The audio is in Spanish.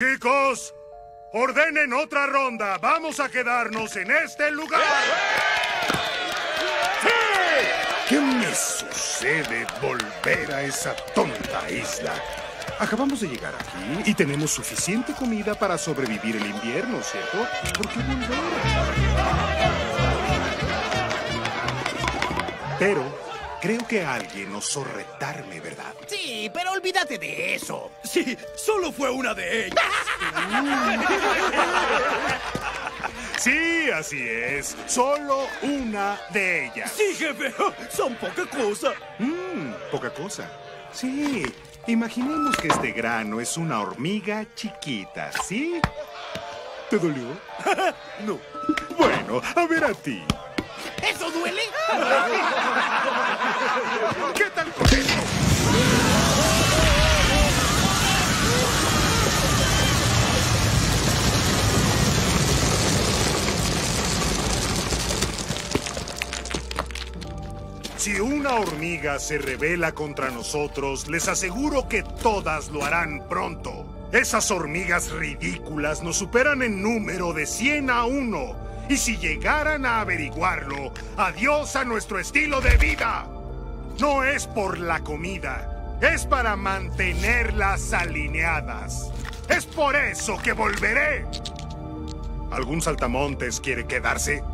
Chicos, ordenen otra ronda. Vamos a quedarnos en este lugar. ¿Qué me sucede volver a esa tonta isla? Acabamos de llegar aquí y tenemos suficiente comida para sobrevivir el invierno, ¿cierto? ¿Por qué volver? Pero creo que alguien osó retarme, ¿verdad? Sí, pero olvídate de eso. Sí, solo fue una de ellas. Sí, así es. Solo una de ellas. Sí, jefe, son poca cosa. Mmm, poca cosa. Sí, imaginemos que este grano es una hormiga chiquita, ¿sí? ¿Te dolió? No. Bueno, a ver a ti. ¿Eso duele? Si una hormiga se revela contra nosotros, les aseguro que todas lo harán pronto. Esas hormigas ridículas nos superan en número de 100 a 1. Y si llegaran a averiguarlo, adiós a nuestro estilo de vida. No es por la comida, es para mantenerlas alineadas. Es por eso que volveré. ¿Algún saltamontes quiere quedarse?